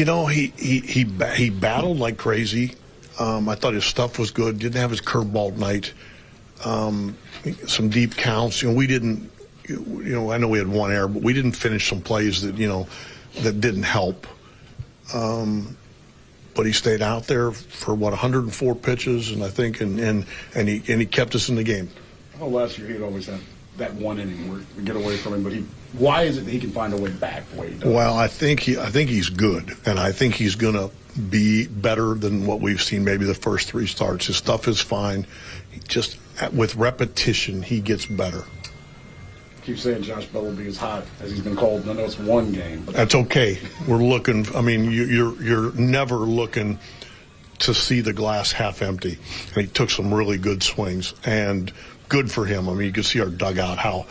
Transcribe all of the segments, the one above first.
You know, he he he, he battled like crazy. Um, I thought his stuff was good. Didn't have his curveball night. Um, some deep counts. You know, we didn't. You know, I know we had one error, but we didn't finish some plays that you know that didn't help. Um, but he stayed out there for what 104 pitches, and I think, and and and he and he kept us in the game. Well, last year he always had that one inning where we get away from him, but he. Why is it that he can find a way back the way he does? Well, I think he, I think he's good, and I think he's going to be better than what we've seen maybe the first three starts. His stuff is fine. He just with repetition, he gets better. Keep saying Josh Belleby is hot as he's been called. I know it's one game, but that's okay. We're looking. I mean, you, you're you're never looking to see the glass half empty. And he took some really good swings and good for him. I mean, you could see our dugout how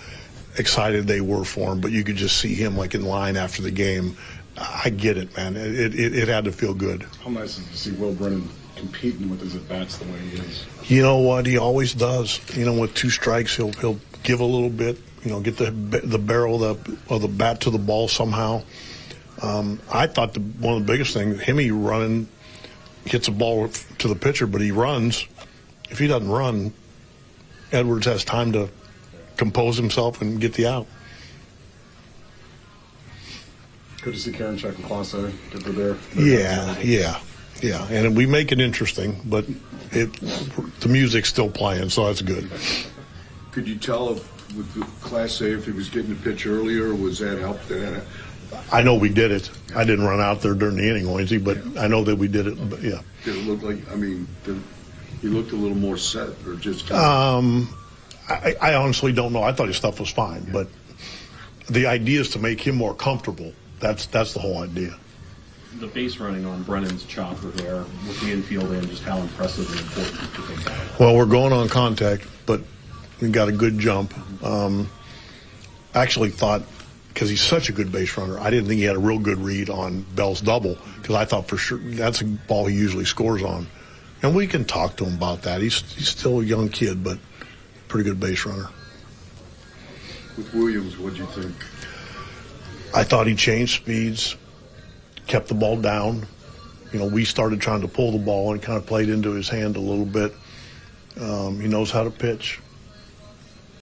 excited they were for him, but you could just see him like in line after the game. I get it, man. It, it, it had to feel good. How nice is to see Will Brennan competing with his at bats the way he is. You know what? He always does. You know, with two strikes, he'll he'll give a little bit. You know, get the the barrel of the, of the bat to the ball somehow. Um, I thought the, one of the biggest things, him he running, hits a ball to the pitcher, but he runs. If he doesn't run, Edwards has time to compose himself and get the out. Good to see Karen Karinchak and Clase get there. Yeah, yeah. Yeah, and we make it interesting, but it the music's still playing, so that's good. Could you tell if, with the Clase if he was getting the pitch earlier, or was that help? That I know we did it. I didn't run out there during the inning, Lindsey, but yeah. I know that we did it. But yeah. Did it look like? I mean, did, he looked a little more set, or just? Kind of... Um, I, I, honestly don't know. I thought his stuff was fine, yeah. but the idea is to make him more comfortable. That's that's the whole idea the base running on Brennan's chopper there with the infield and just how impressive and important you think that Well, we're going on contact, but we got a good jump. Um, actually thought because he's such a good base runner, I didn't think he had a real good read on Bell's double because I thought for sure that's a ball he usually scores on. And we can talk to him about that. He's he's still a young kid, but pretty good base runner. With Williams, what do you think? I thought he changed speeds kept the ball down. You know, we started trying to pull the ball and kind of played into his hand a little bit. Um, he knows how to pitch.